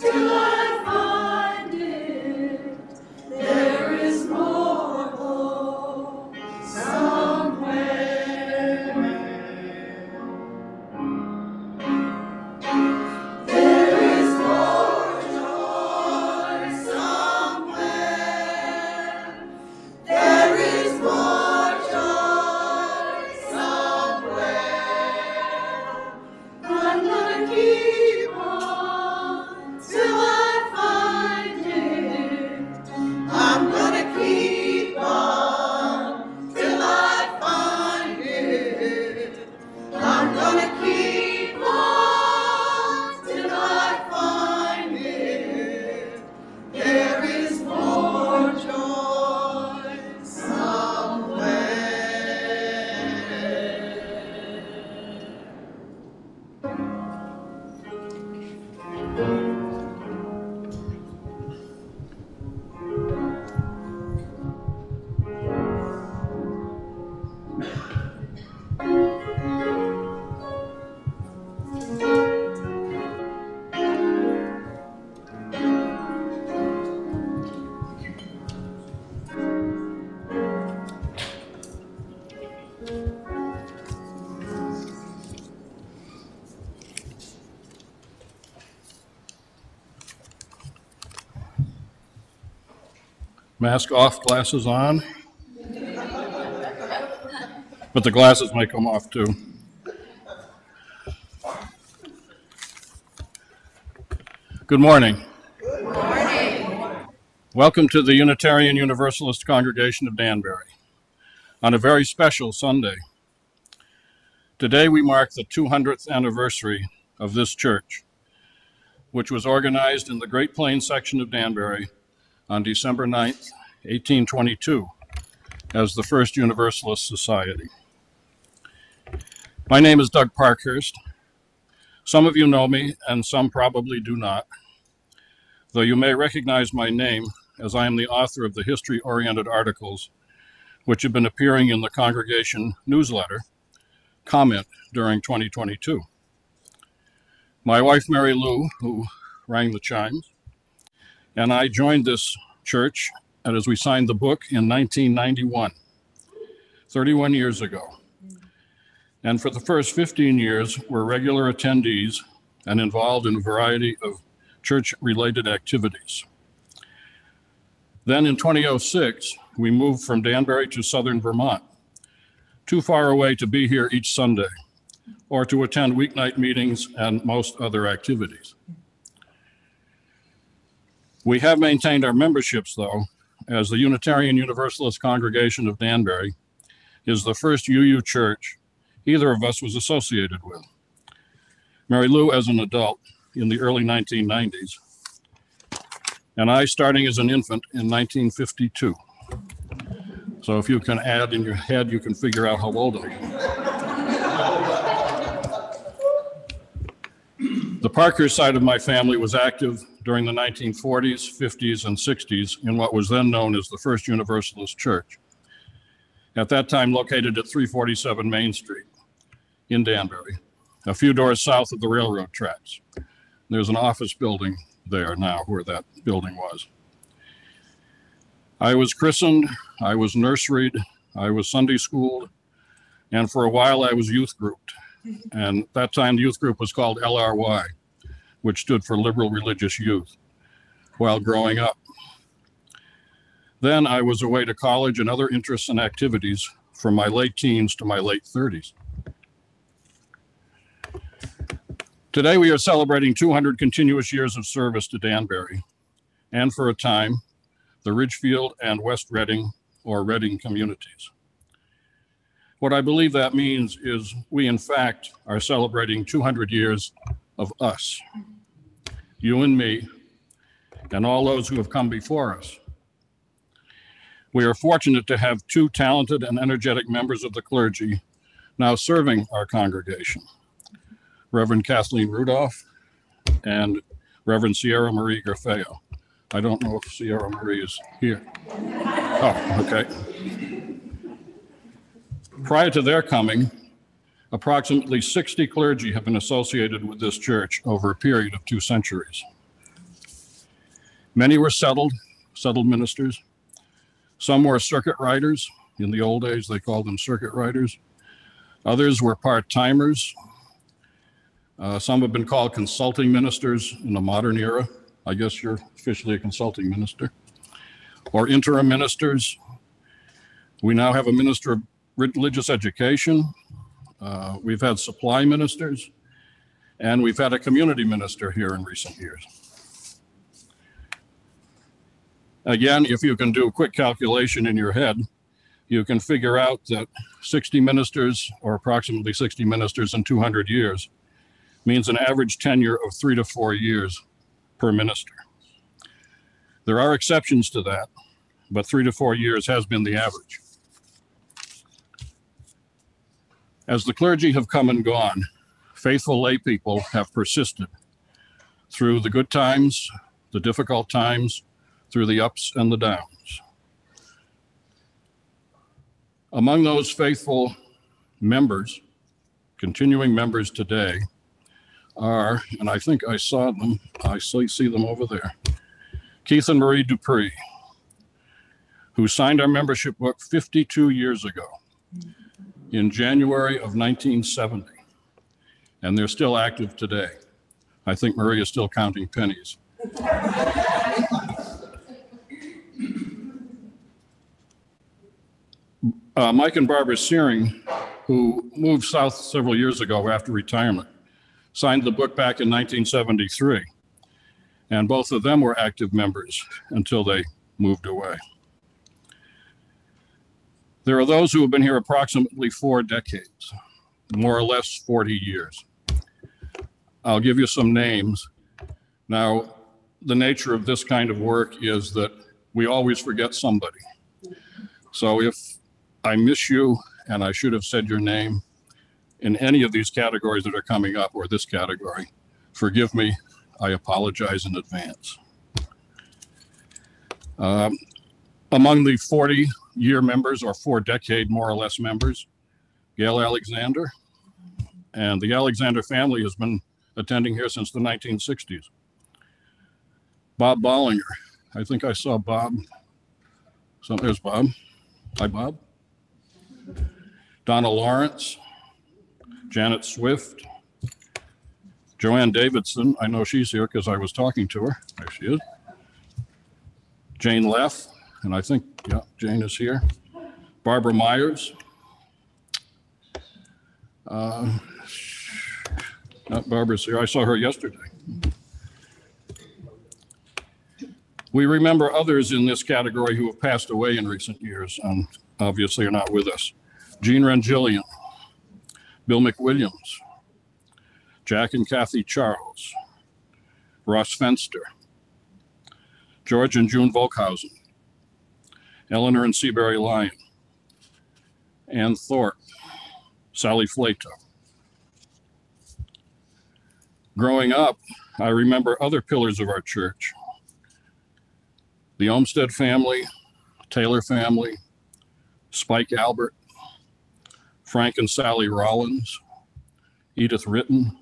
till Mask off, glasses on. But the glasses might come off too. Good morning. Good morning. Welcome to the Unitarian Universalist Congregation of Danbury on a very special Sunday. Today we mark the 200th anniversary of this church, which was organized in the Great Plains section of Danbury on December 9th, 1822, as the first Universalist Society. My name is Doug Parkhurst. Some of you know me, and some probably do not, though you may recognize my name as I am the author of the history oriented articles which have been appearing in the congregation newsletter, Comment, during 2022. My wife, Mary Lou, who rang the chimes, and I joined this church as we signed the book in 1991, 31 years ago. And for the first 15 years, were regular attendees and involved in a variety of church related activities. Then in 2006, we moved from Danbury to southern Vermont, too far away to be here each Sunday or to attend weeknight meetings and most other activities. We have maintained our memberships, though, as the Unitarian Universalist Congregation of Danbury is the first UU church either of us was associated with. Mary Lou as an adult in the early 1990s, and I starting as an infant in 1952. So if you can add in your head, you can figure out how old I am. The Parker side of my family was active during the 1940s, 50s, and 60s in what was then known as the First Universalist Church. At that time located at 347 Main Street in Danbury, a few doors south of the railroad tracks. There's an office building there now where that building was. I was christened, I was nurseried, I was Sunday schooled, and for a while I was youth grouped. And that time the youth group was called LRY, which stood for Liberal Religious Youth, while growing up. Then I was away to college and other interests and activities from my late teens to my late 30s. Today we are celebrating 200 continuous years of service to Danbury, and for a time, the Ridgefield and West Redding or Redding communities. What I believe that means is we, in fact, are celebrating 200 years of us, you and me, and all those who have come before us. We are fortunate to have two talented and energetic members of the clergy now serving our congregation Reverend Kathleen Rudolph and Reverend Sierra Marie Garfeo. I don't know if Sierra Marie is here. Oh, okay. Prior to their coming, Approximately 60 clergy have been associated with this church over a period of two centuries. Many were settled, settled ministers. Some were circuit riders. In the old days, they called them circuit riders. Others were part timers. Uh, some have been called consulting ministers in the modern era. I guess you're officially a consulting minister. Or interim ministers. We now have a minister of religious education. Uh, we've had supply ministers. And we've had a community minister here in recent years. Again, if you can do a quick calculation in your head, you can figure out that 60 ministers or approximately 60 ministers in 200 years means an average tenure of three to four years per minister. There are exceptions to that, but three to four years has been the average. As the clergy have come and gone, faithful lay people have persisted through the good times, the difficult times, through the ups and the downs. Among those faithful members, continuing members today, are, and I think I saw them, I see, see them over there, Keith and Marie Dupree, who signed our membership book 52 years ago in January of 1970. And they're still active today. I think Marie is still counting pennies. Uh, Mike and Barbara Searing, who moved south several years ago after retirement, signed the book back in 1973. And both of them were active members until they moved away. There are those who have been here approximately four decades, more or less 40 years. I'll give you some names. Now, the nature of this kind of work is that we always forget somebody. So if I miss you and I should have said your name in any of these categories that are coming up or this category, forgive me. I apologize in advance. Um, among the 40 year members or four decade more or less members, Gail Alexander. And the Alexander family has been attending here since the 1960s. Bob Bollinger. I think I saw Bob. So there's Bob. Hi, Bob. Donna Lawrence, Janet Swift, Joanne Davidson. I know she's here because I was talking to her. There she is. Jane Leff, and I think, yeah, Jane is here. Barbara Myers. Uh, not Barbara's here. I saw her yesterday. We remember others in this category who have passed away in recent years and obviously are not with us. Gene Rangillian, Bill McWilliams, Jack and Kathy Charles, Ross Fenster, George and June Volkhausen, Eleanor and Seabury Lyon, Ann Thorpe, Sally Flato. Growing up, I remember other pillars of our church the Olmsted family, Taylor family, Spike Albert, Frank and Sally Rollins, Edith Ritten,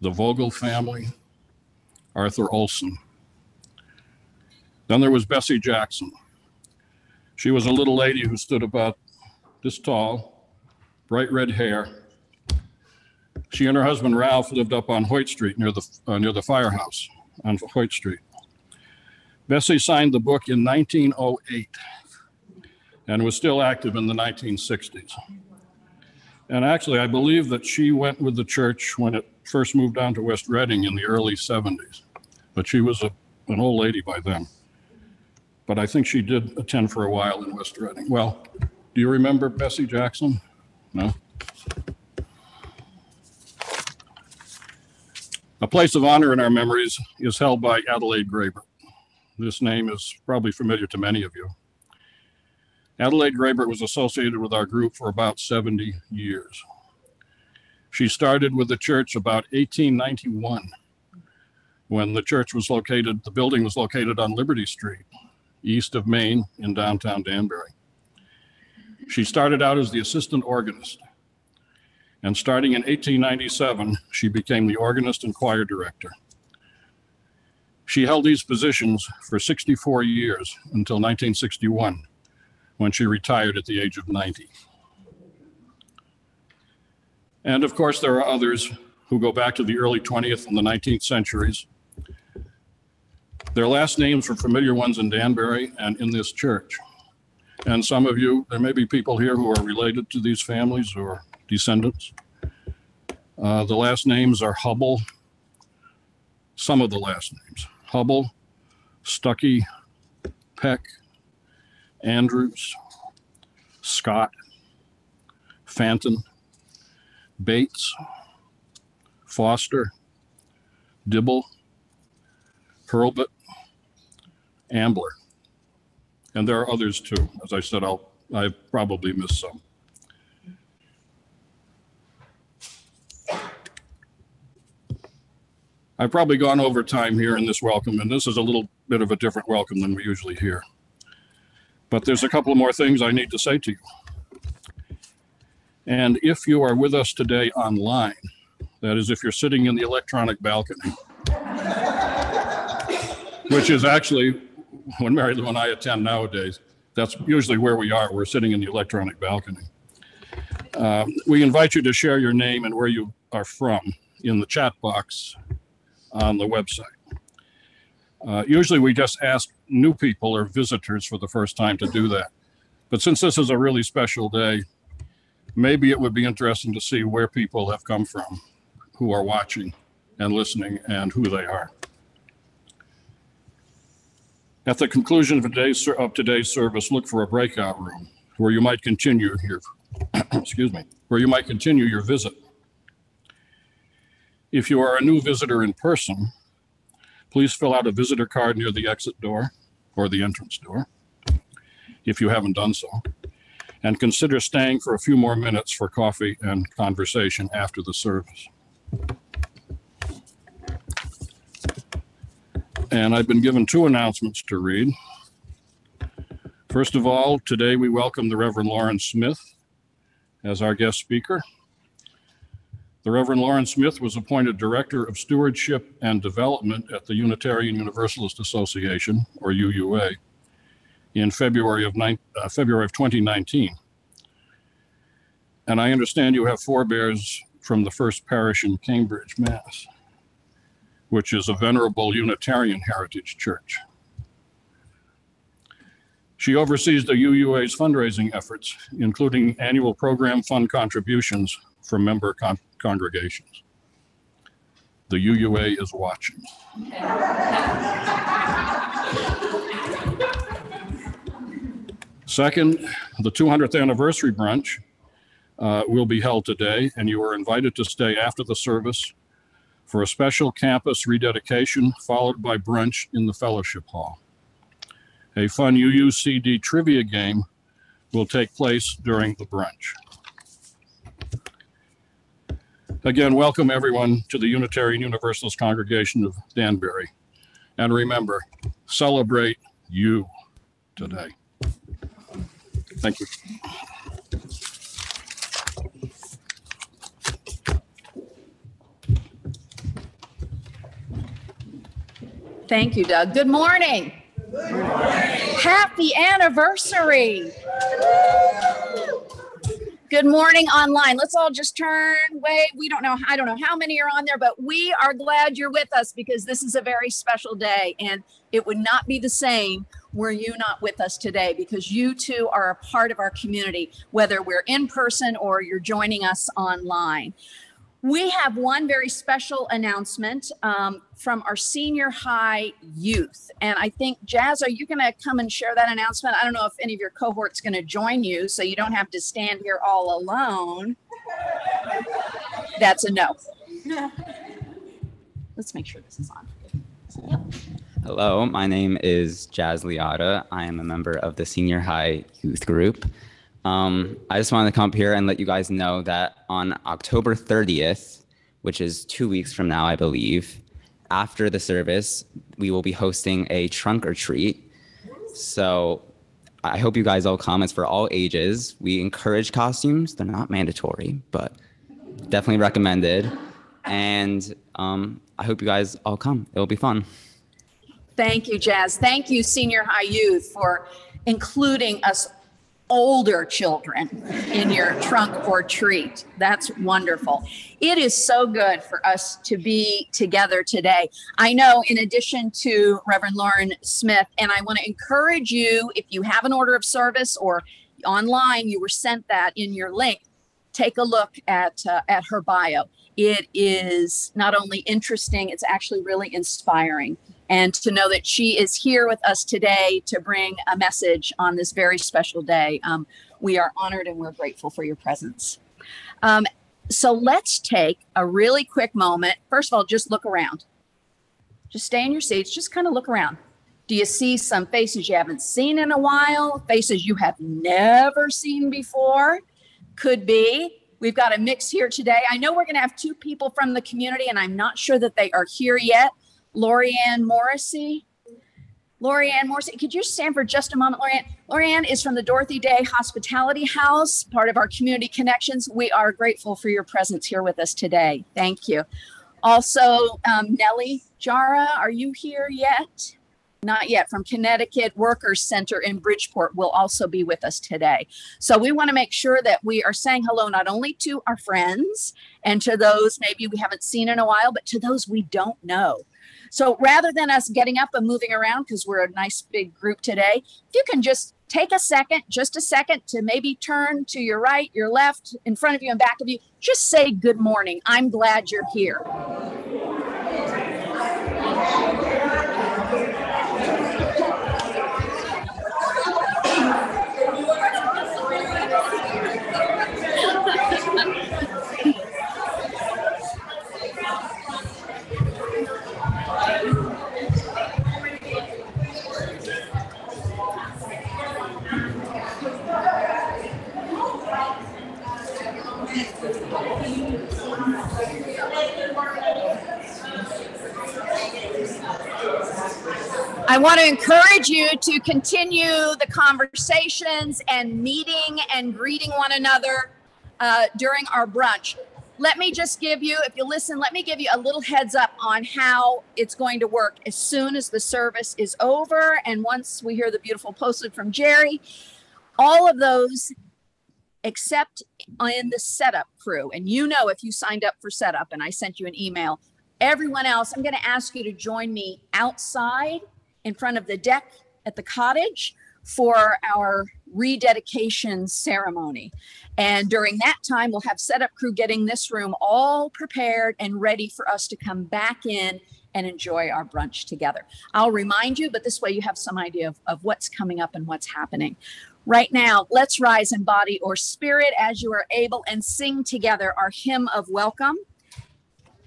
the Vogel family, Arthur Olson. Then there was Bessie Jackson. She was a little lady who stood about this tall, bright red hair. She and her husband Ralph lived up on Hoyt Street near the, uh, near the firehouse on Hoyt Street. Bessie signed the book in 1908 and was still active in the 1960s. And actually, I believe that she went with the church when it first moved down to West Redding in the early 70s. But she was a, an old lady by then. But I think she did attend for a while in West Redding. Well, do you remember Bessie Jackson? No? A place of honor in our memories is held by Adelaide Graber. This name is probably familiar to many of you. Adelaide Graber was associated with our group for about 70 years. She started with the church about 1891 when the church was located, the building was located on Liberty Street, east of Main in downtown Danbury. She started out as the assistant organist. And starting in 1897, she became the organist and choir director. She held these positions for 64 years until 1961, when she retired at the age of 90. And of course, there are others who go back to the early 20th and the 19th centuries. Their last names were familiar ones in Danbury and in this church. And some of you, there may be people here who are related to these families or descendants. Uh, the last names are Hubble, some of the last names Hubble, Stuckey, Peck, Andrews, Scott, Fanton, Bates, Foster, Dibble, Hurlbut, Ambler. And there are others too. As I said, I'll, I probably missed some. I've probably gone over time here in this welcome, and this is a little bit of a different welcome than we usually hear. But there's a couple more things I need to say to you. And if you are with us today online, that is, if you're sitting in the electronic balcony, which is actually when Mary Lou and I attend nowadays, that's usually where we are. We're sitting in the electronic balcony. Uh, we invite you to share your name and where you are from in the chat box on the website. Uh, usually we just ask new people or visitors for the first time to do that. But since this is a really special day, maybe it would be interesting to see where people have come from who are watching and listening and who they are. At the conclusion of today's, of today's service, look for a breakout room where you might continue excuse me, where you might continue your visit. If you are a new visitor in person, please fill out a visitor card near the exit door or the entrance door, if you haven't done so, and consider staying for a few more minutes for coffee and conversation after the service. And I've been given two announcements to read. First of all, today we welcome the Reverend Lauren Smith as our guest speaker. The Reverend Lauren Smith was appointed Director of Stewardship and Development at the Unitarian Universalist Association, or UUA, in February of, uh, February of 2019. And I understand you have forebears from the First Parish in Cambridge, Mass which is a venerable Unitarian heritage church. She oversees the UUA's fundraising efforts, including annual program fund contributions from member con- congregations. The UUA is watching. Second, the 200th anniversary brunch uh, will be held today, and you are invited to stay after the service for a special campus rededication, followed by brunch in the fellowship hall. A fun UUCD trivia game will take place during the brunch. Again, welcome everyone to the Unitarian Universalist Congregation of Danbury. And remember, celebrate you today. Thank you. Thank you, Doug. Good morning. Happy anniversary. Good morning online. Let's all just turn way. We don't know, I don't know how many are on there, but we are glad you're with us because this is a very special day and it would not be the same were you not with us today because you too are a part of our community, whether we're in person or you're joining us online. We have one very special announcement um, from our senior high youth. And I think, Jazz, are you going to come and share that announcement? I don't know if any of your cohort's going to join you, so you don't have to stand here all alone. That's a no. Let's make sure this is on. Hello, my name is Jazz Liotta. I am a member of the senior high youth group. Um, I just wanted to come up here and let you guys know that on October 30th, which is two weeks from now, I believe, after the service, we will be hosting a trunk or treat. So I hope you guys all come. It's for all ages. We encourage costumes. They're not mandatory, but definitely recommended. And um, I hope you guys all come. It'll be fun. Thank you, Jazz. Thank you, Senior High Youth, for including us older children in your trunk or treat. That's wonderful. It is so good for us to be together today. I know, in addition to Reverend Lauren Smith, and I want to encourage you if you have an order of service or online, you were sent that in your link, take a look at, uh, at her bio. It is not only interesting, it's actually really inspiring and to know that she is here with us today to bring a message on this very special day. Um, we are honored and we're grateful for your presence. Um, so let's take a really quick moment. First of all, just look around. Just stay in your seats, just kind of look around. Do you see some faces you haven't seen in a while? Faces you have never seen before? Could be. We've got a mix here today. I know we're going to have two people from the community, and I'm not sure that they are here yet. Lorianne Morrissey. Lorianne Morrissey, could you stand for just a moment, Lorianne? Lorianne is from the Dorothy Day Hospitality House, part of our community connections. We are grateful for your presence here with us today. Thank you. Also, um, Nellie Jara, are you here yet? Not yet. From Connecticut Workers Center in Bridgeport will also be with us today. So we want to make sure that we are saying hello not only to our friends and to those maybe we haven't seen in a while, but to those we don't know. So rather than us getting up and moving around, because we're a nice big group today, if you can just take a second, just a second to maybe turn to your right, your left, in front of you, and back of you, just say good morning. I'm glad you're here. I want to encourage you to continue the conversations and meeting and greeting one another uh, during our brunch. Let me just give you, if you listen, let me give you a little heads up on how it's going to work as soon as the service is over. And once we hear the beautiful postlude from Jerry, all of those except in the setup crew. And you know, if you signed up for setup and I sent you an email, everyone else, I'm going to ask you to join me outside in front of the deck at the cottage for our rededication ceremony. And during that time, we'll have setup crew getting this room all prepared and ready for us to come back in and enjoy our brunch together. I'll remind you, but this way you have some idea of, of what's coming up and what's happening. Right now, let's rise in body or spirit as you are able and sing together our hymn of welcome.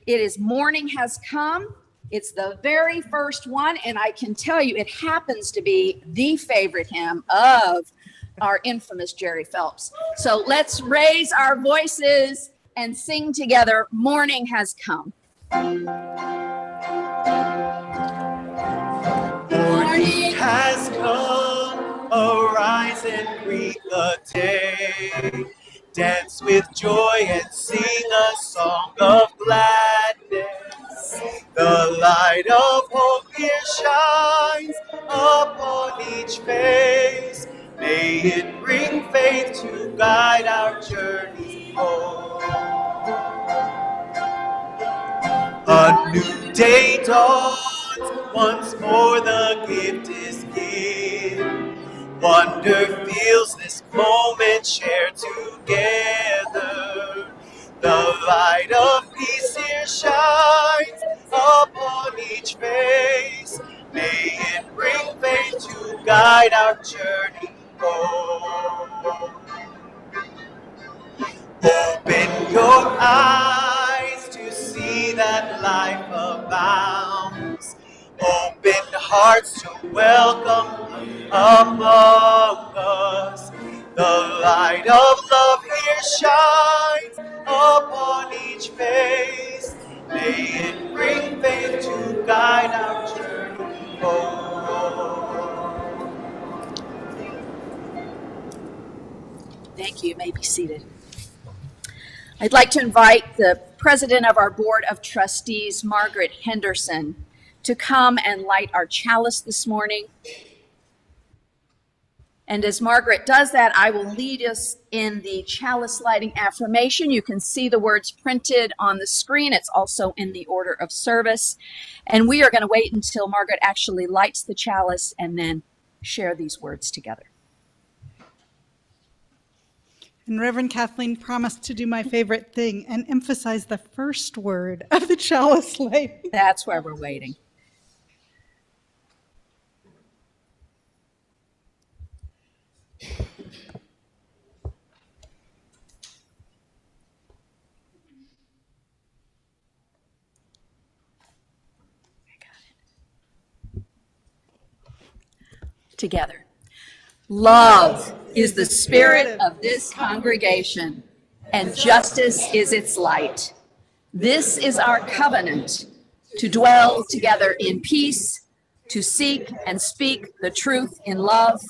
It is morning has come. It's the very first one, and I can tell you it happens to be the favorite hymn of our infamous Jerry Phelps. So let's raise our voices and sing together Morning Has Come. Morning has come, arise and greet the day. Dance with joy and sing a song of gladness. The light of hope here shines upon each face. May it bring faith to guide our journey home. A new day dawns, once more the gift is given. Wonder feels this moment shared together. The light of peace here shines upon each face. May it bring faith to guide our journey home. Open your eyes to see that life abounds. Open hearts to welcome among us. The light of love here shines upon each face. May it bring faith to guide our journey home. Thank you. You may be seated. I'd like to invite the president of our board of trustees, Margaret Henderson, to come and light our chalice this morning. And as Margaret does that, I will lead us in the chalice lighting affirmation. You can see the words printed on the screen. It's also in the order of service. And we are going to wait until Margaret actually lights the chalice and then share these words together. And Reverend Kathleen promised to do my favorite thing and emphasize the first word of the chalice light. That's where we're waiting. Together. Love is the spirit of this congregation, and justice is its light. This is our covenant to dwell together in peace, to seek and speak the truth in love,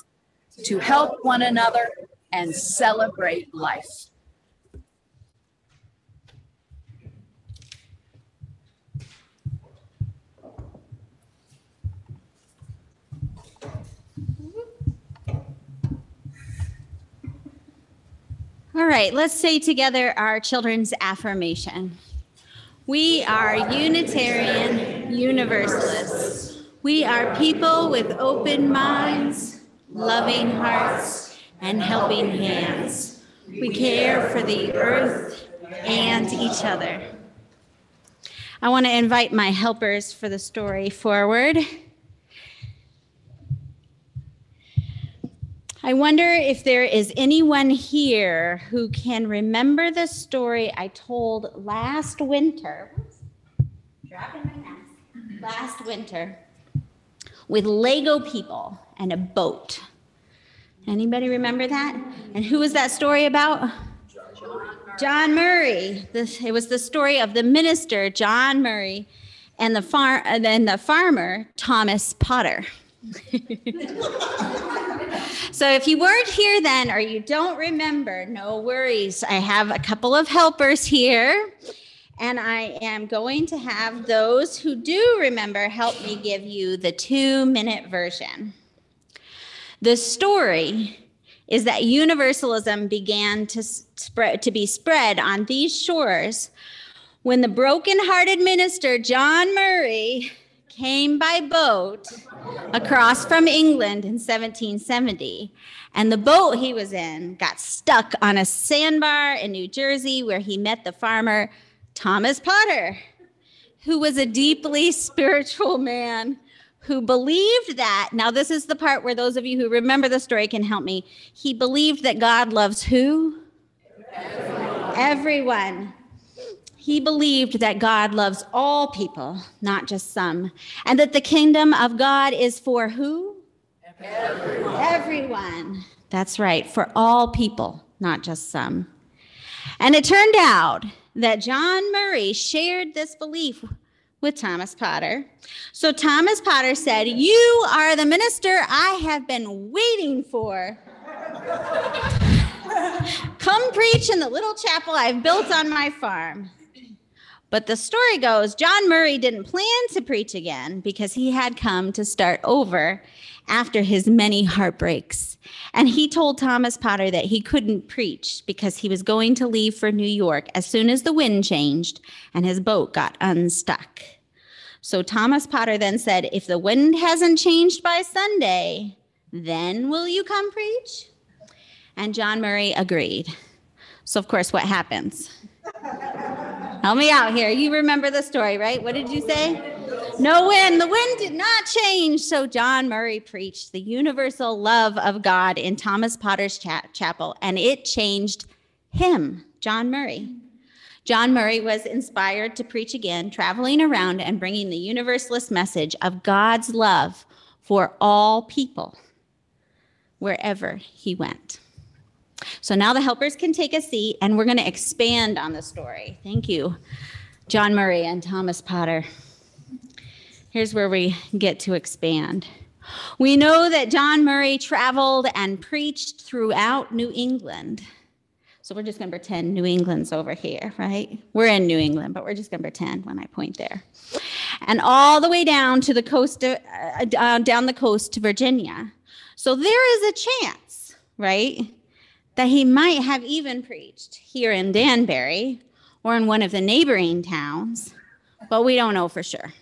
to help one another and celebrate life. All right, let's say together our children's affirmation. We are Unitarian Universalists. We are people with open minds, loving hearts, and helping hands. We care for the earth and each other. I want to invite my helpers for the story forward. I wonder if there is anyone here who can remember the story I told last winter. Dropping my mask. Last winter with Lego people and a boat. Anybody remember that? And who was that story about? John Murray. This, it was the story of the minister John Murray and the far and then the farmer Thomas Potter. so if you weren't here then or you don't remember, no worries. I have a couple of helpers here. And I am going to have those who do remember help me give you the two minute version. The story is that universalism began to spread to be spread on these shores when the broken-hearted minister John Murray came by boat across from England in 1770. And the boat he was in got stuck on a sandbar in New Jersey where he met the farmer Thomas Potter, who was a deeply spiritual man who believed that. Now, this is the part where those of you who remember the story can help me. He believed that God loves who? Everyone. Everyone. He believed that God loves all people, not just some, and that the kingdom of God is for who? Everyone. Everyone. That's right, for all people, not just some. And it turned out that John Murray shared this belief with Thomas Potter. So Thomas Potter said, You are the minister I have been waiting for. Come preach in the little chapel I've built on my farm. But the story goes John Murray didn't plan to preach again because he had come to start over after his many heartbreaks. And he told Thomas Potter that he couldn't preach because he was going to leave for New York as soon as the wind changed and his boat got unstuck. So Thomas Potter then said, If the wind hasn't changed by Sunday, then will you come preach? And John Murray agreed. So, of course, what happens? Help me out here. You remember the story, right? What did you say? No wind. The wind did not change. So John Murray preached the universal love of God in Thomas Potter's cha- chapel, and it changed him, John Murray. John Murray was inspired to preach again, traveling around and bringing the universalist message of God's love for all people wherever he went. So now the helpers can take a seat and we're going to expand on the story. Thank you, John Murray and Thomas Potter. Here's where we get to expand. We know that John Murray traveled and preached throughout New England. So we're just going to pretend New England's over here, right? We're in New England, but we're just going to pretend when I point there. And all the way down to the coast, uh, uh, down the coast to Virginia. So there is a chance, right, that he might have even preached here in Danbury or in one of the neighboring towns, but we don't know for sure.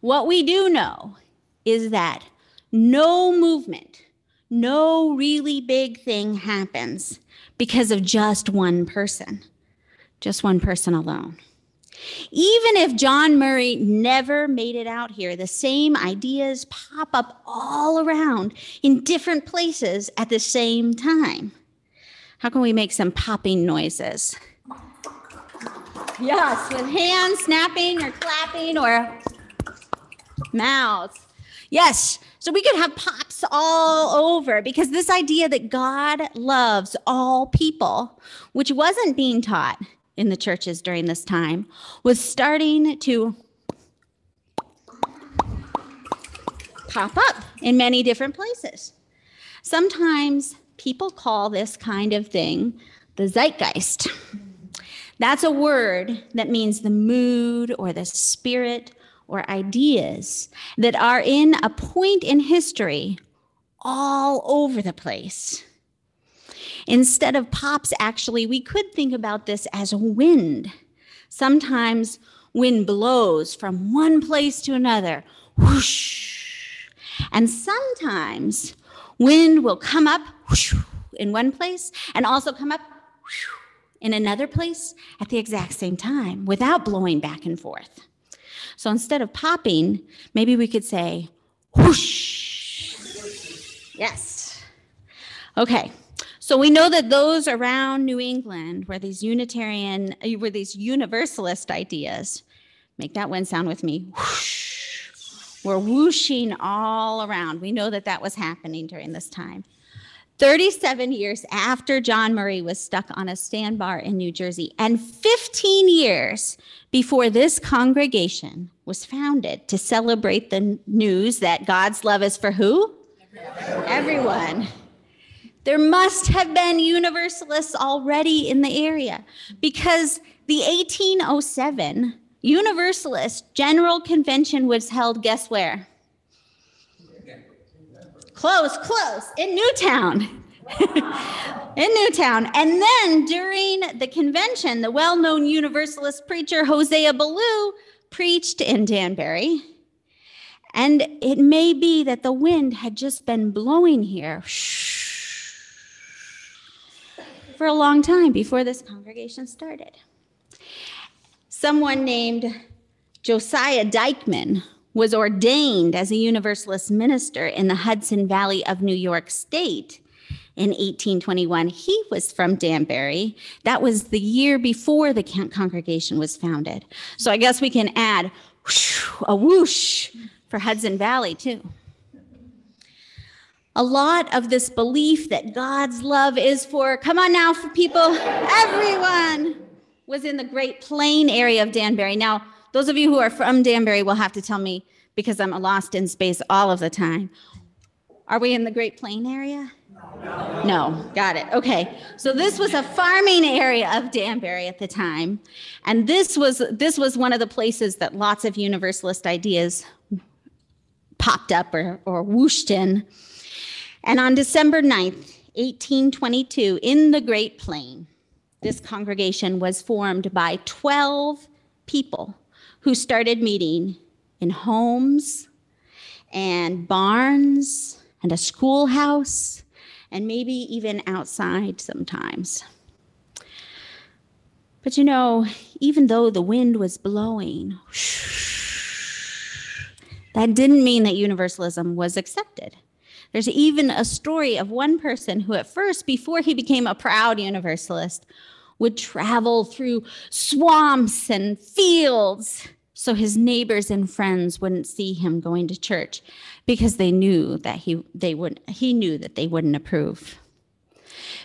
What we do know is that no movement, no really big thing happens because of just one person, just one person alone. Even if John Murray never made it out here, the same ideas pop up all around in different places at the same time. How can we make some popping noises? Yes, with hands snapping or clapping or mouths. Yes, so we could have pops all over because this idea that God loves all people, which wasn't being taught in the churches during this time, was starting to pop up in many different places. Sometimes people call this kind of thing the zeitgeist. That's a word that means the mood or the spirit or ideas that are in a point in history all over the place. Instead of pops, actually, we could think about this as wind. Sometimes wind blows from one place to another, whoosh. And sometimes wind will come up whoosh, in one place and also come up whoosh, in another place at the exact same time without blowing back and forth. So instead of popping, maybe we could say whoosh. Yes. Okay. So we know that those around New England where these Unitarian, eh, where these Universalist ideas, make that one sound with me, whoosh, were whooshing all around. We know that that was happening during this time. 37 years after John Murray was stuck on a sandbar in New Jersey, and 15 years before this congregation was founded to celebrate the news that God's love is for who? Everyone. Everyone. There must have been Universalists already in the area because the 1807 Universalist General Convention was held, guess where? Close, close, in Newtown. in Newtown. And then during the convention, the well known Universalist preacher Hosea Ballou preached in Danbury. And it may be that the wind had just been blowing here for a long time before this congregation started. Someone named Josiah Dykeman was ordained as a Universalist minister in the Hudson Valley of New York State in 1821. He was from Danbury. That was the year before the Kent congregation was founded. So I guess we can add a whoosh for Hudson Valley too. A lot of this belief that God's love is for, come on now, for people, everyone, was in the Great Plain area of Danbury. Now, those of you who are from Danbury will have to tell me because I'm lost in space all of the time. Are we in the Great Plain area? No. no. got it. Okay. So this was a farming area of Danbury at the time, and this was this was one of the places that lots of universalist ideas popped up or, or whooshed in. And on December 9th, 1822, in the Great Plain, this congregation was formed by 12 people who started meeting in homes and barns and a schoolhouse and maybe even outside sometimes. But you know, even though the wind was blowing, that didn't mean that universalism was accepted. There's even a story of one person who, at first, before he became a proud universalist, would travel through swamps and fields so his neighbors and friends wouldn't see him going to church because they knew that he they would he knew that they wouldn't approve.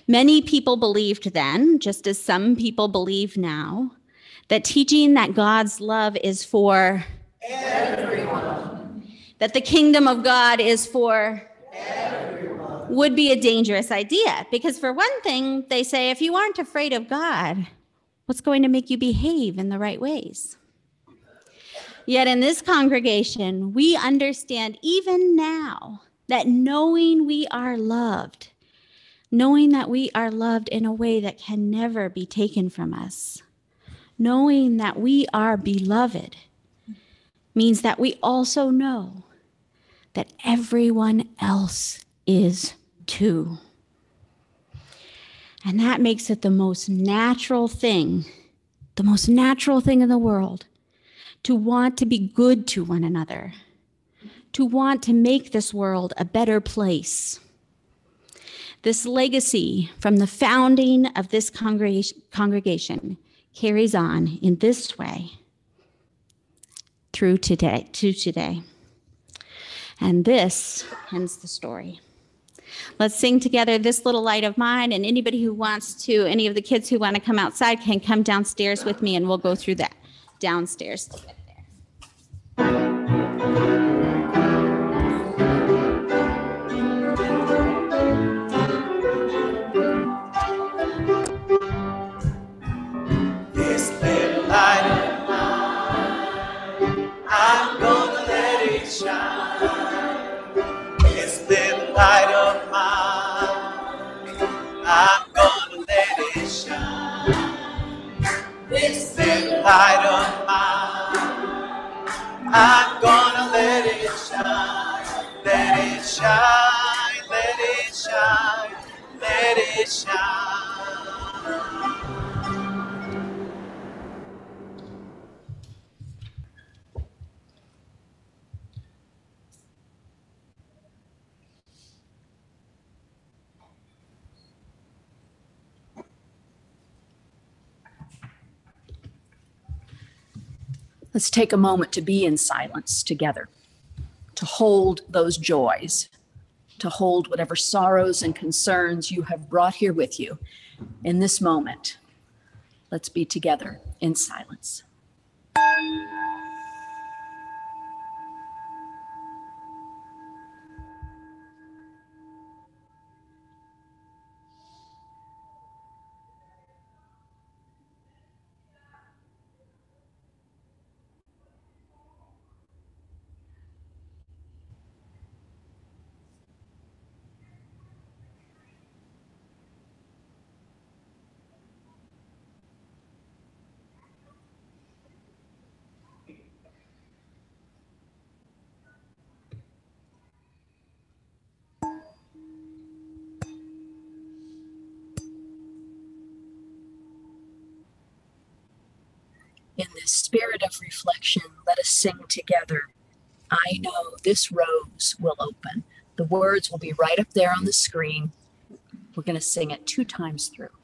Many people believed then, just as some people believe now, that teaching that God's love is for everyone. That the kingdom of God is for everyone would be a dangerous idea because, for one thing, they say if you aren't afraid of God, what's going to make you behave in the right ways? Yet in this congregation, we understand even now that knowing we are loved, knowing that we are loved in a way that can never be taken from us, knowing that we are beloved, means that we also know that everyone else is too. And that makes it the most natural thing, the most natural thing in the world to want to be good to one another, to want to make this world a better place. This legacy from the founding of this congregation carries on in this way through today to today. And this ends the story. Let's sing together this little light of mine. And anybody who wants to, any of the kids who want to come outside can come downstairs with me and we'll go through that downstairs together. light I'm gonna let it shine, let it shine, let it shine, let it shine. Let's take a moment to be in silence together, to hold those joys, to hold whatever sorrows and concerns you have brought here with you in this moment. Let's be together in silence. in this spirit of reflection, let us sing together. I know this rose will open. The words will be right up there on the screen. We're going to sing it two times through.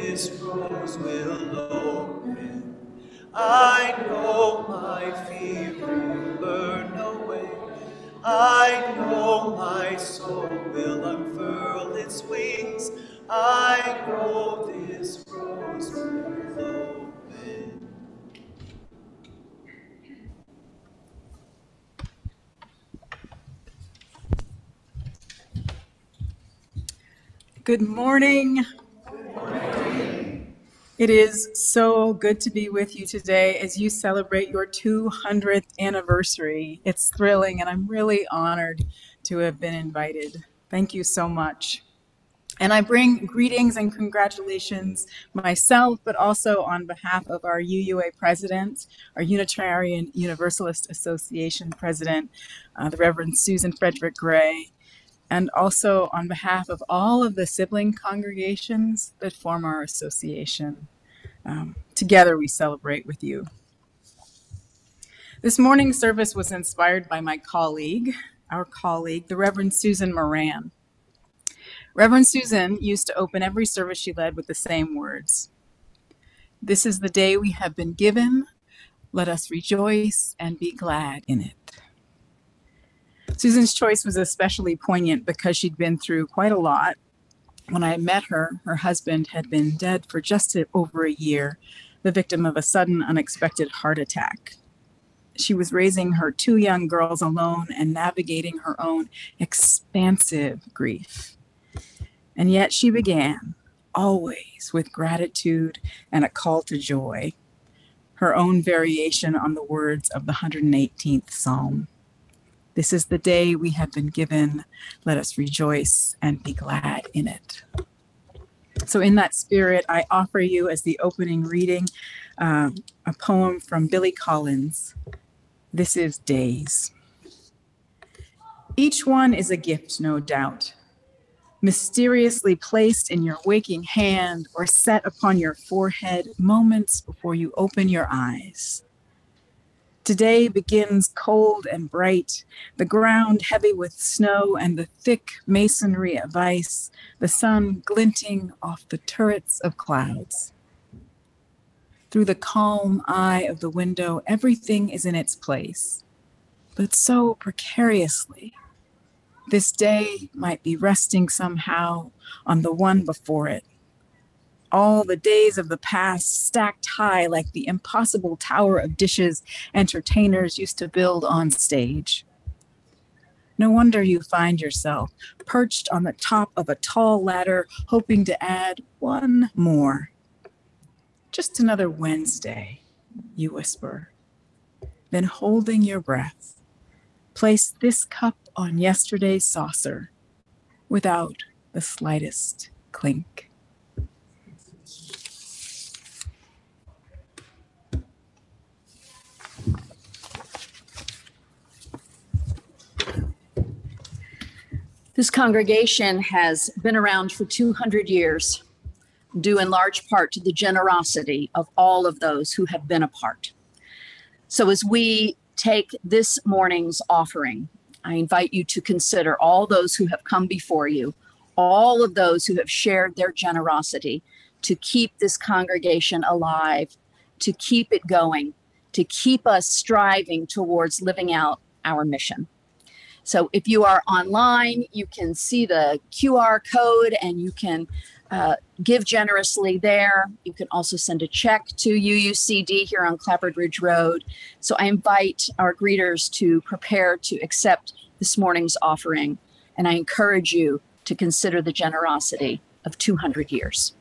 This rose will open. I know my fear will burn away. I know my soul will unfurl its wings. I know this rose will open. Good morning. It is so good to be with you today as you celebrate your 200th anniversary. It's thrilling, and I'm really honored to have been invited. Thank you so much. And I bring greetings and congratulations myself, but also on behalf of our UUA president, our Unitarian Universalist Association president, uh, the Reverend Susan Frederick Gray, and also on behalf of all of the sibling congregations that form our association. Um, together we celebrate with you. This morning's service was inspired by my colleague, our colleague, the Reverend Susan Moran. Reverend Susan used to open every service she led with the same words This is the day we have been given. Let us rejoice and be glad in it. Susan's choice was especially poignant because she'd been through quite a lot. When I met her, her husband had been dead for just over a year, the victim of a sudden, unexpected heart attack. She was raising her two young girls alone and navigating her own expansive grief. And yet she began, always with gratitude and a call to joy, her own variation on the words of the 118th Psalm. This is the day we have been given. Let us rejoice and be glad in it. So, in that spirit, I offer you as the opening reading uh, a poem from Billy Collins. This is Days. Each one is a gift, no doubt, mysteriously placed in your waking hand or set upon your forehead moments before you open your eyes. Today begins cold and bright, the ground heavy with snow and the thick masonry of ice, the sun glinting off the turrets of clouds. Through the calm eye of the window, everything is in its place, but so precariously. This day might be resting somehow on the one before it all the days of the past stacked high like the impossible tower of dishes entertainers used to build on stage. No wonder you find yourself perched on the top of a tall ladder, hoping to add one more. Just another Wednesday, you whisper. Then, holding your breath, place this cup on yesterday's saucer without the slightest clink. This congregation has been around for 200 years, due in large part to the generosity of all of those who have been a part. So, as we take this morning's offering, I invite you to consider all those who have come before you, all of those who have shared their generosity to keep this congregation alive, to keep it going, to keep us striving towards living out our mission. So if you are online, you can see the QR code and you can uh, give generously there. You can also send a check to UUCD here on Clapboard Ridge Road. So I invite our greeters to prepare to accept this morning's offering, and I encourage you to consider the generosity of 200 years.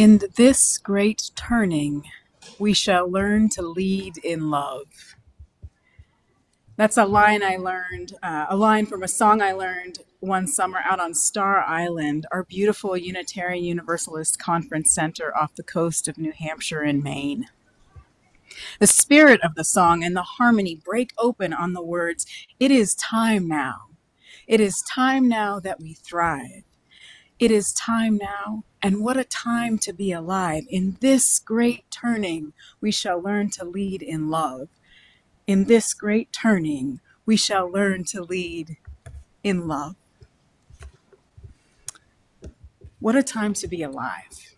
In this great turning, we shall learn to lead in love. That's a line I learned, uh, a line from a song I learned one summer out on Star Island, our beautiful Unitarian Universalist Conference Center off the coast of New Hampshire and Maine. The spirit of the song and the harmony break open on the words, It is time now. It is time now that we thrive. It is time now, and what a time to be alive. In this great turning, we shall learn to lead in love. In this great turning, we shall learn to lead in love. What a time to be alive.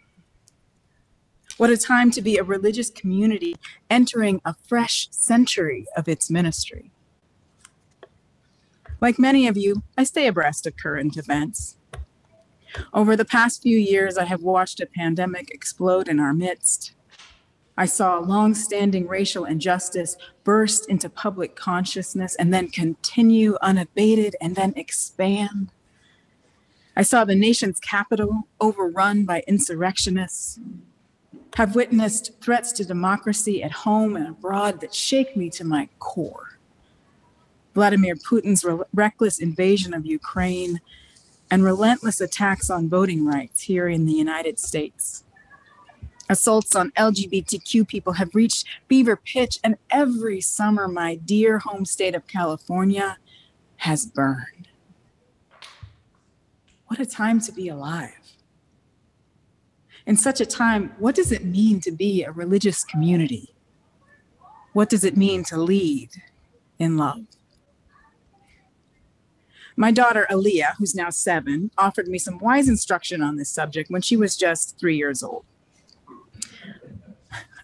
What a time to be a religious community entering a fresh century of its ministry. Like many of you, I stay abreast of current events. Over the past few years, I have watched a pandemic explode in our midst. I saw long-standing racial injustice burst into public consciousness and then continue unabated and then expand. I saw the nation's capital overrun by insurrectionists, have witnessed threats to democracy at home and abroad that shake me to my core. Vladimir Putin's re- reckless invasion of Ukraine and relentless attacks on voting rights here in the United States. Assaults on LGBTQ people have reached fever pitch, and every summer, my dear home state of California has burned. What a time to be alive. In such a time, what does it mean to be a religious community? What does it mean to lead in love? My daughter, Aaliyah, who's now seven, offered me some wise instruction on this subject when she was just three years old.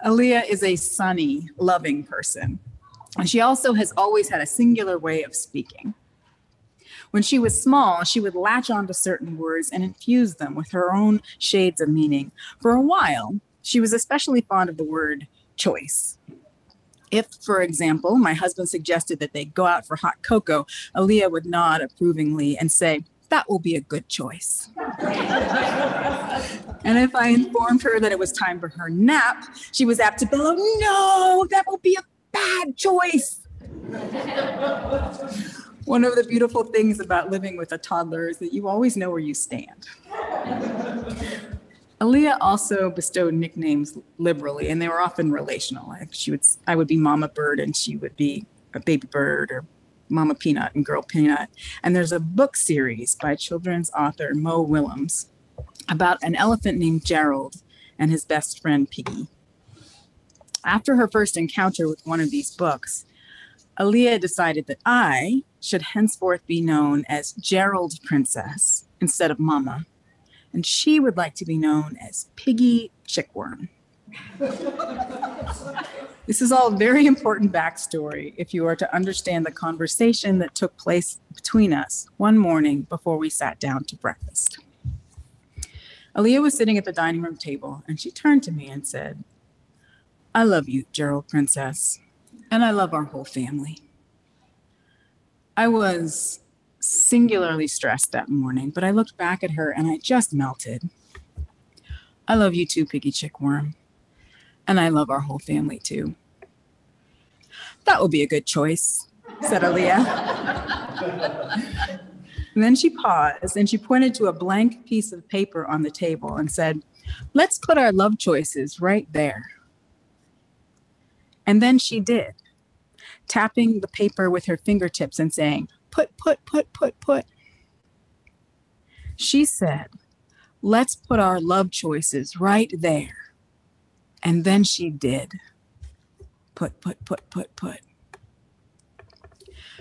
Aaliyah is a sunny, loving person, and she also has always had a singular way of speaking. When she was small, she would latch onto certain words and infuse them with her own shades of meaning. For a while, she was especially fond of the word choice. If, for example, my husband suggested that they go out for hot cocoa, Aaliyah would nod approvingly and say, That will be a good choice. and if I informed her that it was time for her nap, she was apt to bellow, No, that will be a bad choice. One of the beautiful things about living with a toddler is that you always know where you stand. Aaliyah also bestowed nicknames liberally, and they were often relational. Like she would, I would be Mama Bird, and she would be a baby bird, or Mama Peanut and Girl Peanut. And there's a book series by children's author Mo Willems about an elephant named Gerald and his best friend Piggy. After her first encounter with one of these books, Aaliyah decided that I should henceforth be known as Gerald Princess instead of Mama, and she would like to be known as Piggy Chickworm. this is all very important backstory if you are to understand the conversation that took place between us one morning before we sat down to breakfast. Aaliyah was sitting at the dining room table and she turned to me and said, I love you, Gerald Princess and I love our whole family. I was singularly stressed that morning, but I looked back at her and I just melted. I love you too, Piggy Chickworm. And I love our whole family too. That will be a good choice, said Aaliyah. and then she paused and she pointed to a blank piece of paper on the table and said, Let's put our love choices right there. And then she did, tapping the paper with her fingertips and saying, Put, put, put, put, put. She said, Let's put our love choices right there. And then she did. Put, put, put, put, put.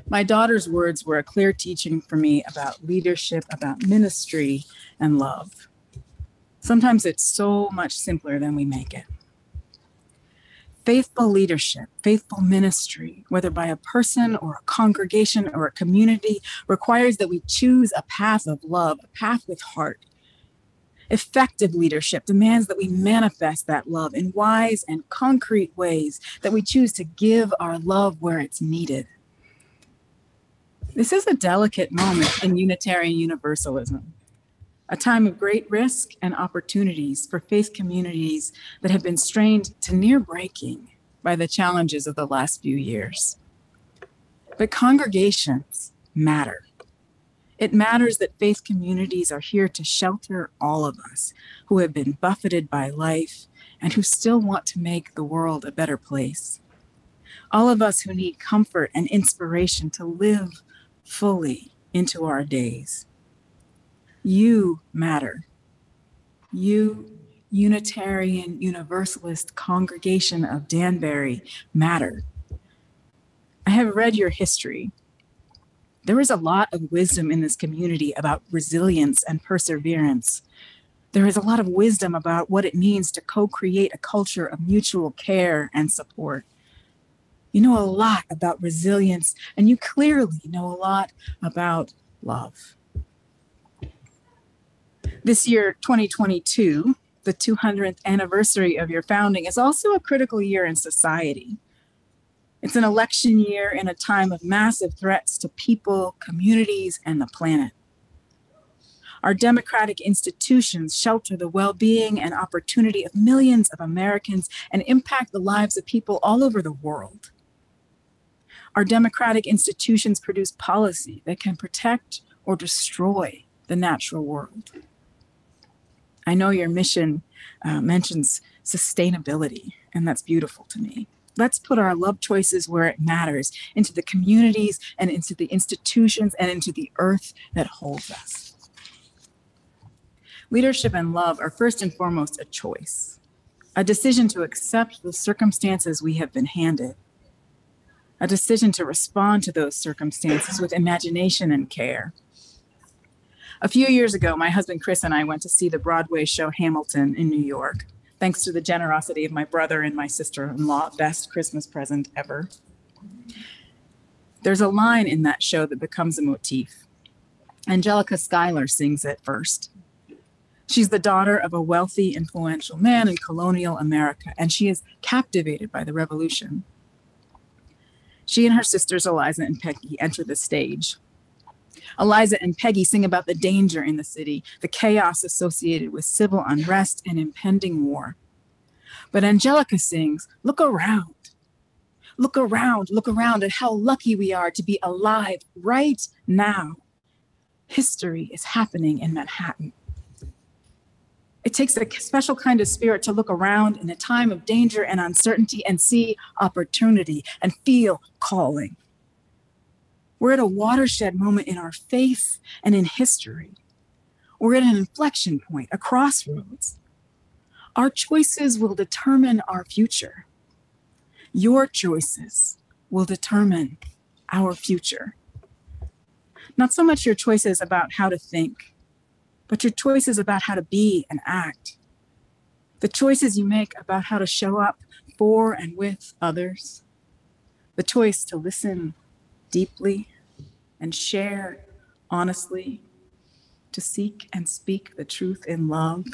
My daughter's words were a clear teaching for me about leadership, about ministry, and love. Sometimes it's so much simpler than we make it faithful leadership, faithful ministry, whether by a person or a congregation or a community, requires that we choose a path of love, a path with heart. Effective leadership demands that we manifest that love in wise and concrete ways, that we choose to give our love where it's needed. This is a delicate moment in Unitarian Universalism. A time of great risk and opportunities for faith communities that have been strained to near breaking by the challenges of the last few years. But congregations matter. It matters that faith communities are here to shelter all of us who have been buffeted by life and who still want to make the world a better place. All of us who need comfort and inspiration to live fully into our days. You matter. You, Unitarian Universalist congregation of Danbury, matter. I have read your history. There is a lot of wisdom in this community about resilience and perseverance. There is a lot of wisdom about what it means to co create a culture of mutual care and support. You know a lot about resilience, and you clearly know a lot about love. This year, 2022, the 200th anniversary of your founding, is also a critical year in society. It's an election year in a time of massive threats to people, communities, and the planet. Our democratic institutions shelter the well being and opportunity of millions of Americans and impact the lives of people all over the world. Our democratic institutions produce policy that can protect or destroy the natural world. I know your mission uh, mentions sustainability, and that's beautiful to me. Let's put our love choices where it matters into the communities and into the institutions and into the earth that holds us. Leadership and love are first and foremost a choice, a decision to accept the circumstances we have been handed, a decision to respond to those circumstances with imagination and care. A few years ago, my husband Chris and I went to see the Broadway show Hamilton in New York, thanks to the generosity of my brother and my sister in law. Best Christmas present ever. There's a line in that show that becomes a motif. Angelica Schuyler sings it first. She's the daughter of a wealthy, influential man in colonial America, and she is captivated by the revolution. She and her sisters, Eliza and Peggy, enter the stage. Eliza and Peggy sing about the danger in the city, the chaos associated with civil unrest and impending war. But Angelica sings, Look around. Look around, look around at how lucky we are to be alive right now. History is happening in Manhattan. It takes a special kind of spirit to look around in a time of danger and uncertainty and see opportunity and feel calling. We're at a watershed moment in our faith and in history. We're at an inflection point, a crossroads. Our choices will determine our future. Your choices will determine our future. Not so much your choices about how to think, but your choices about how to be and act. The choices you make about how to show up for and with others. The choice to listen deeply and share honestly, to seek and speak the truth in love.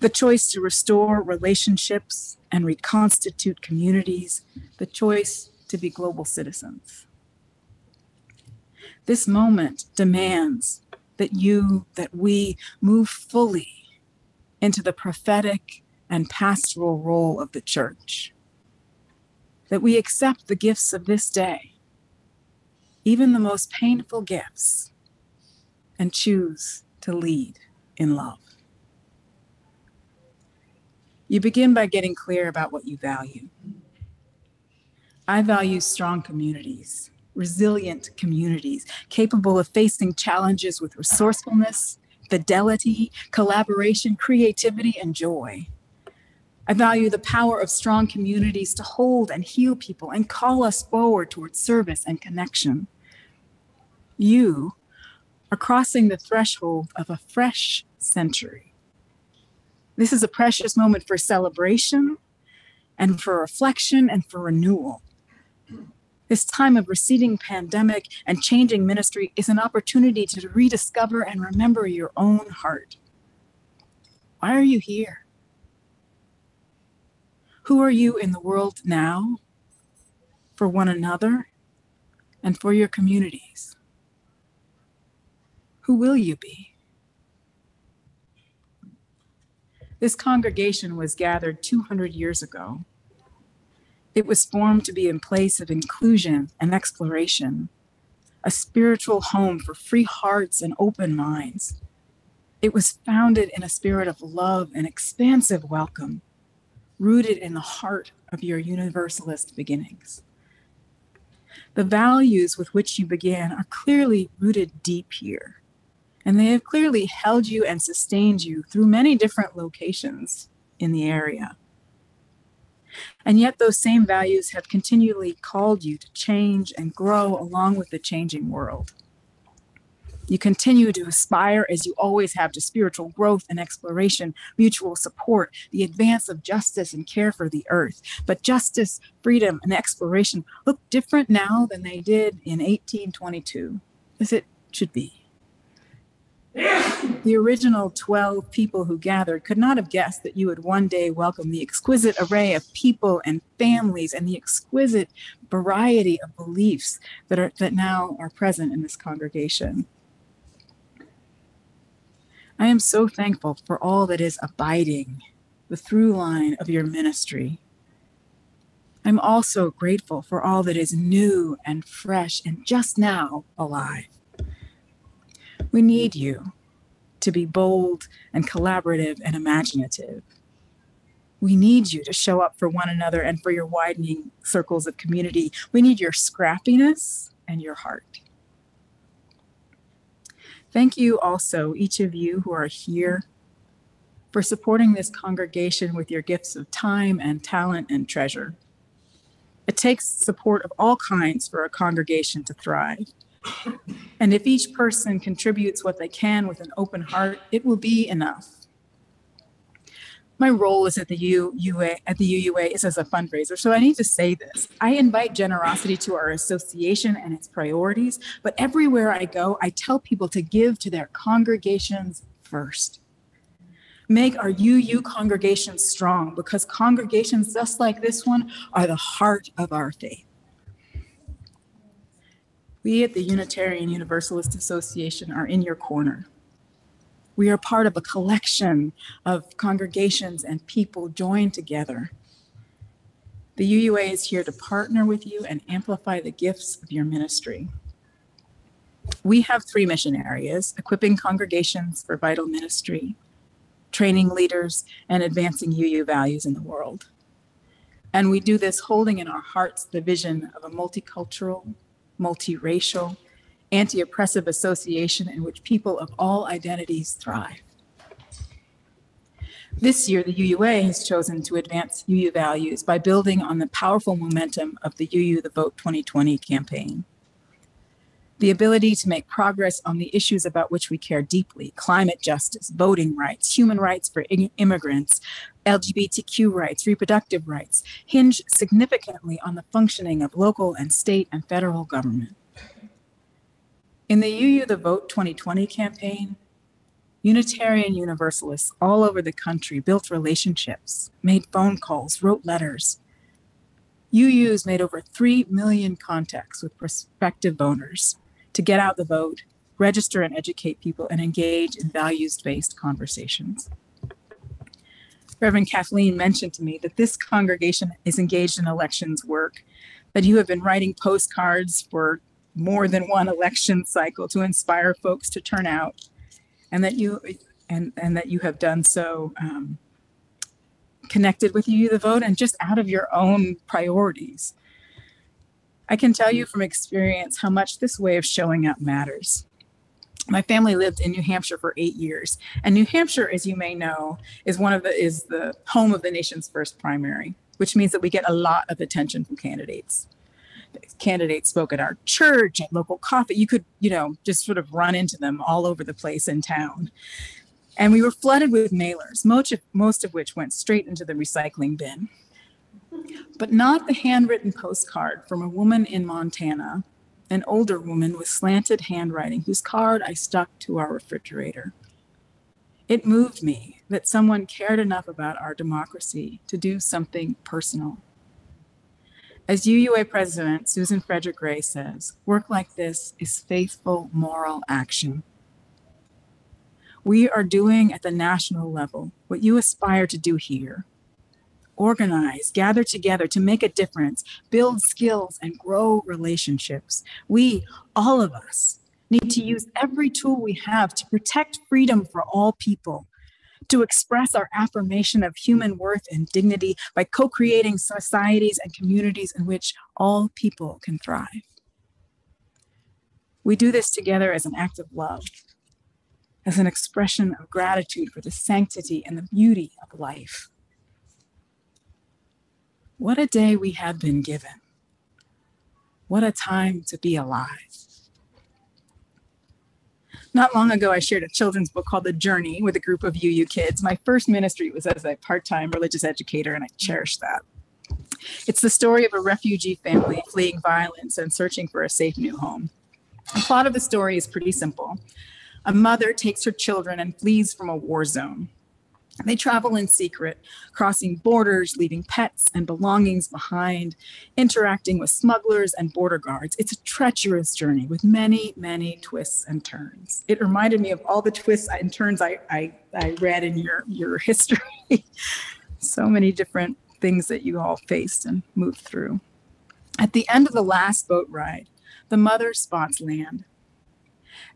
The choice to restore relationships and reconstitute communities. The choice to be global citizens. This moment demands that you, that we move fully into the prophetic and pastoral role of the church. That we accept the gifts of this day, even the most painful gifts, and choose to lead in love. You begin by getting clear about what you value. I value strong communities resilient communities capable of facing challenges with resourcefulness, fidelity, collaboration, creativity, and joy. I value the power of strong communities to hold and heal people and call us forward towards service and connection. You are crossing the threshold of a fresh century. This is a precious moment for celebration and for reflection and for renewal. This time of receding pandemic and changing ministry is an opportunity to rediscover and remember your own heart. Why are you here? Who are you in the world now, for one another, and for your communities? Who will you be? This congregation was gathered 200 years ago. It was formed to be a place of inclusion and exploration, a spiritual home for free hearts and open minds. It was founded in a spirit of love and expansive welcome, rooted in the heart of your universalist beginnings. The values with which you began are clearly rooted deep here, and they have clearly held you and sustained you through many different locations in the area. And yet, those same values have continually called you to change and grow along with the changing world. You continue to aspire, as you always have, to spiritual growth and exploration, mutual support, the advance of justice and care for the earth. But justice, freedom, and exploration look different now than they did in 1822, as it should be. The original 12 people who gathered could not have guessed that you would one day welcome the exquisite array of people and families and the exquisite variety of beliefs that are that now are present in this congregation. I am so thankful for all that is abiding, the through line of your ministry. I'm also grateful for all that is new and fresh and just now alive. We need you to be bold and collaborative and imaginative. We need you to show up for one another and for your widening circles of community. We need your scrappiness and your heart. Thank you also, each of you who are here, for supporting this congregation with your gifts of time and talent and treasure. It takes support of all kinds for a congregation to thrive. And if each person contributes what they can with an open heart, it will be enough my role is at the UUA at the UUA is as a fundraiser. So I need to say this. I invite generosity to our association and its priorities, but everywhere I go, I tell people to give to their congregations first. Make our UU congregations strong because congregations just like this one are the heart of our faith. We at the Unitarian Universalist Association are in your corner. We are part of a collection of congregations and people joined together. The UUA is here to partner with you and amplify the gifts of your ministry. We have three mission areas equipping congregations for vital ministry, training leaders, and advancing UU values in the world. And we do this holding in our hearts the vision of a multicultural, multiracial, anti oppressive association in which people of all identities thrive. This year, the UUA has chosen to advance UU values by building on the powerful momentum of the UU the Vote 2020 campaign. The ability to make progress on the issues about which we care deeply climate justice, voting rights, human rights for immigrants, LGBTQ rights, reproductive rights hinge significantly on the functioning of local and state and federal government. In the UU the Vote 2020 campaign, Unitarian Universalists all over the country built relationships, made phone calls, wrote letters. UUs made over 3 million contacts with prospective voters to get out the vote, register and educate people, and engage in values based conversations. Reverend Kathleen mentioned to me that this congregation is engaged in elections work, that you have been writing postcards for more than one election cycle to inspire folks to turn out, and that you and and that you have done so um, connected with UU the Vote and just out of your own priorities. I can tell you mm-hmm. from experience how much this way of showing up matters. My family lived in New Hampshire for eight years, and New Hampshire, as you may know, is one of the is the home of the nation's first primary, which means that we get a lot of attention from candidates candidates spoke at our church and local coffee. You could, you know, just sort of run into them all over the place in town. And we were flooded with mailers, most of, most of which went straight into the recycling bin. But not the handwritten postcard from a woman in Montana, an older woman with slanted handwriting, whose card I stuck to our refrigerator. It moved me that someone cared enough about our democracy to do something personal. As UUA President Susan Frederick Gray says, work like this is faithful moral action. We are doing at the national level what you aspire to do here organize, gather together to make a difference, build skills, and grow relationships. We, all of us, need to use every tool we have to protect freedom for all people, to express our affirmation of human worth and dignity by co creating societies and communities in which all people can thrive. We do this together as an act of love, as an expression of gratitude for the sanctity and the beauty of life. What a day we have been given. What a time to be alive. Not long ago, I shared a children's book called The Journey with a group of UU kids. My first ministry was as a part time religious educator, and I cherish that. It's the story of a refugee family fleeing violence and searching for a safe new home. The plot of the story is pretty simple. A mother takes her children and flees from a war zone. They travel in secret, crossing borders, leaving pets and belongings behind, interacting with smugglers and border guards. It's a treacherous journey with many, many twists and turns. It reminded me of all the twists and turns I, I, I read in your, your history. so many different things that you all faced and moved through. At the end of the last boat ride, the mother spots land.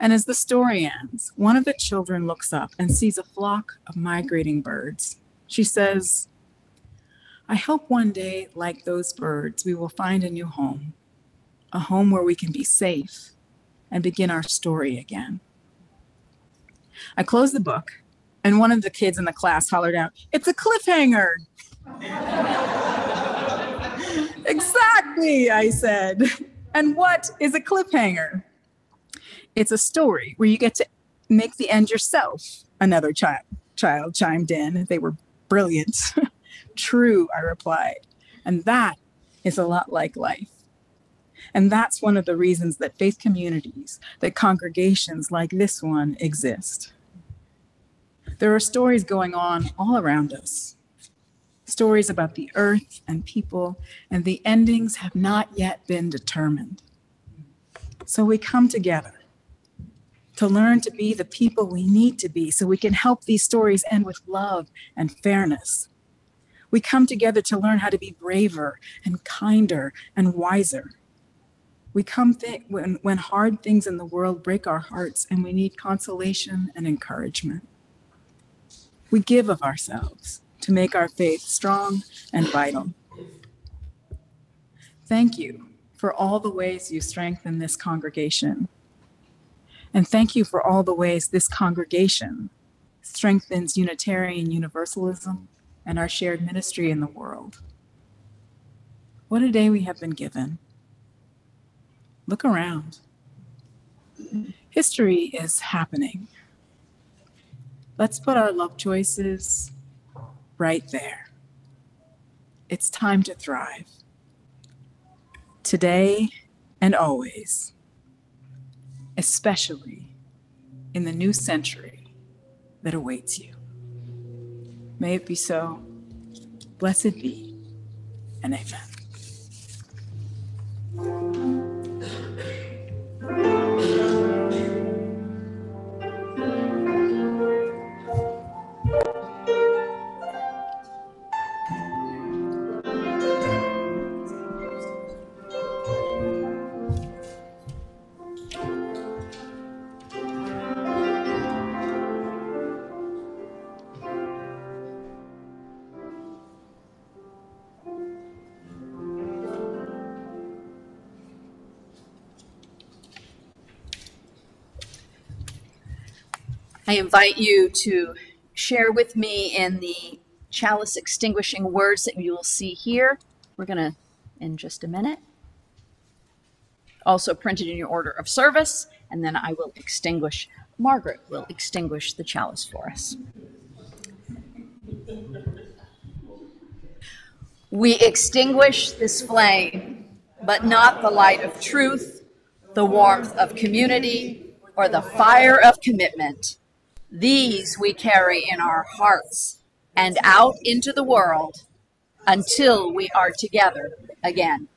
And as the story ends, one of the children looks up and sees a flock of migrating birds. She says, I hope one day, like those birds, we will find a new home, a home where we can be safe and begin our story again. I closed the book, and one of the kids in the class hollered out, It's a cliffhanger! exactly, I said. And what is a cliffhanger? It's a story where you get to make the end yourself. Another child child chimed in. They were brilliant. True, I replied. And that is a lot like life. And that's one of the reasons that faith communities, that congregations like this one exist. There are stories going on all around us. Stories about the earth and people, and the endings have not yet been determined. So we come together to learn to be the people we need to be so we can help these stories end with love and fairness. We come together to learn how to be braver and kinder and wiser. We come th- when, when hard things in the world break our hearts and we need consolation and encouragement. We give of ourselves to make our faith strong and vital. Thank you for all the ways you strengthen this congregation and thank you for all the ways this congregation strengthens Unitarian Universalism and our shared ministry in the world. What a day we have been given. Look around. History is happening. Let's put our love choices right there. It's time to thrive. Today and always especially in the new century that awaits you. May it be so. Blessed be, and amen. I invite you to share with me in the chalice extinguishing words that you will see here. We're going to, in just a minute. Also printed in your order of service, and then I will extinguish, Margaret will extinguish the chalice for us. We extinguish this flame, but not the light of truth, the warmth of community, or the fire of commitment these we carry in our hearts and out into the world until we are together again.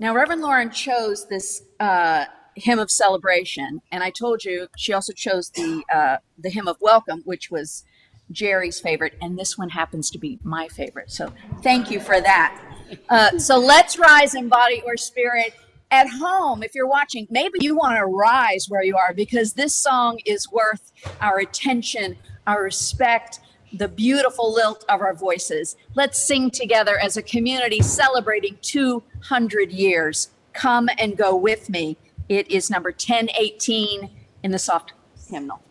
Now, Reverend Lauren chose this uh, hymn of celebration, and I told you she also chose the uh, the hymn of welcome, which was Jerry's favorite, and this one happens to be my favorite. So thank you for that. Uh, so let's rise in body or spirit. At home, if you're watching, maybe you want to rise where you are because this song is worth our attention, our respect, the beautiful lilt of our voices. Let's sing together as a community celebrating 200 years. Come and go with me. It is number 1018 in the soft hymnal.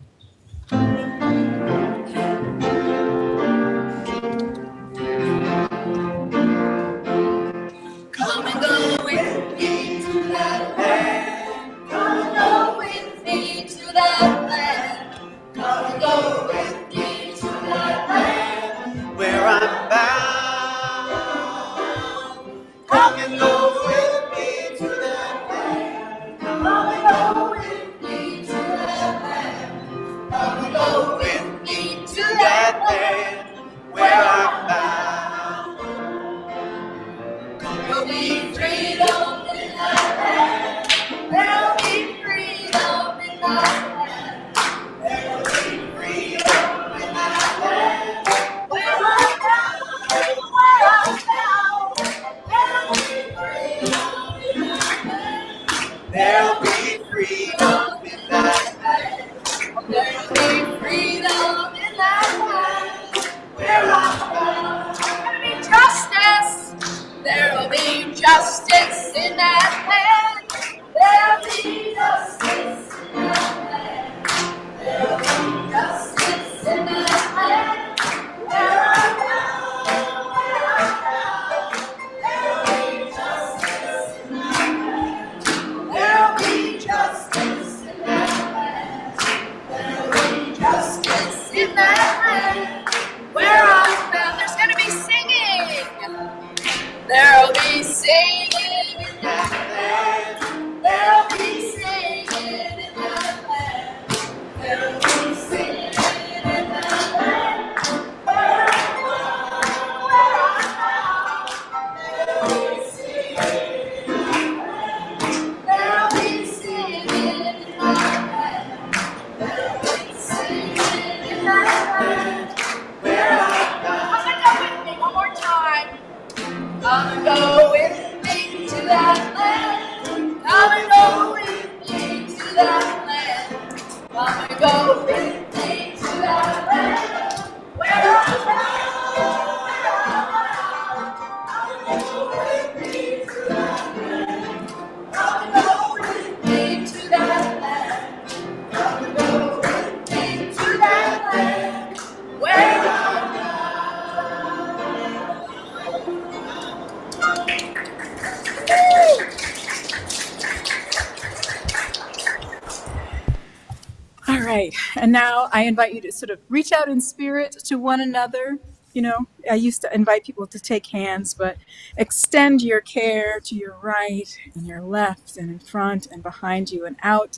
And now I invite you to sort of reach out in spirit to one another. You know, I used to invite people to take hands, but extend your care to your right and your left and in front and behind you and out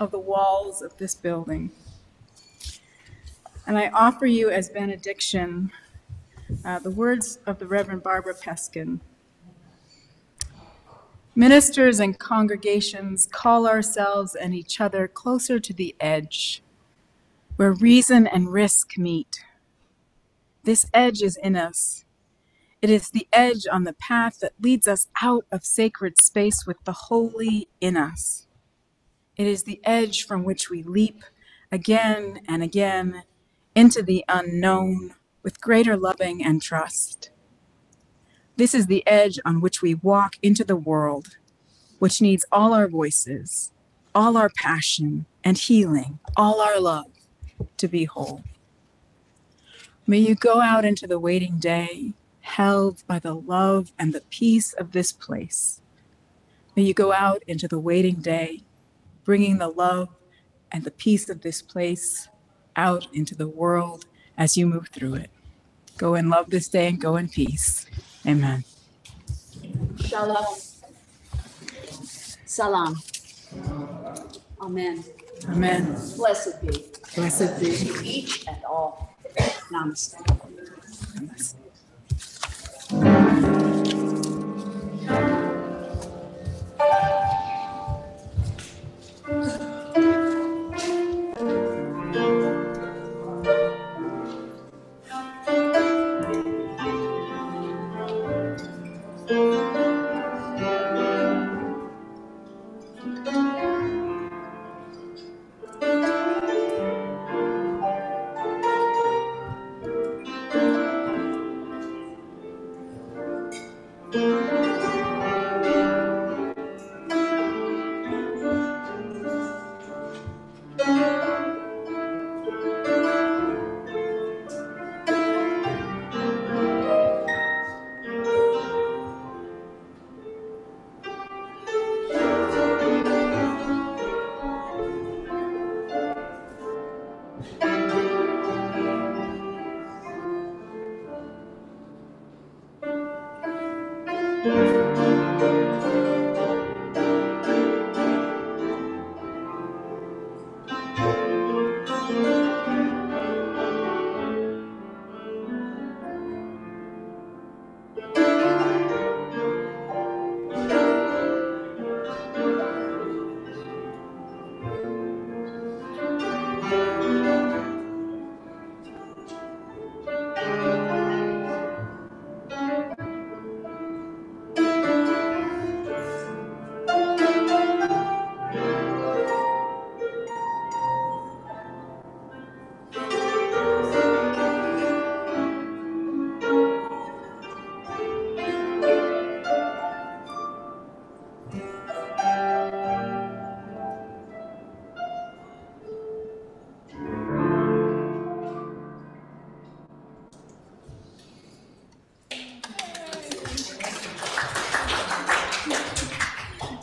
of the walls of this building. And I offer you as benediction uh, the words of the Reverend Barbara Pescan. Ministers and congregations call ourselves and each other closer to the edge, where reason and risk meet. This edge is in us. It is the edge on the path that leads us out of sacred space with the holy in us. It is the edge from which we leap again and again into the unknown with greater loving and trust. This is the edge on which we walk into the world, which needs all our voices, all our passion and healing, all our love to be whole. May you go out into the waiting day, held by the love and the peace of this place. May you go out into the waiting day, bringing the love and the peace of this place out into the world as you move through it. Go in love this day and go in peace. Amen. Shalom. Salam. Amen. Amen. Blessed be Blessed be. each and all. Namaste.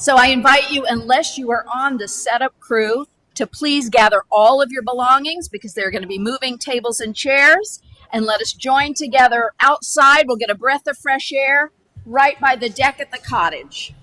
So I invite you, unless you are on the setup crew, to please gather all of your belongings because they're going to be moving tables and chairs. And let us join together outside. We'll get a breath of fresh air right by the deck at the cottage.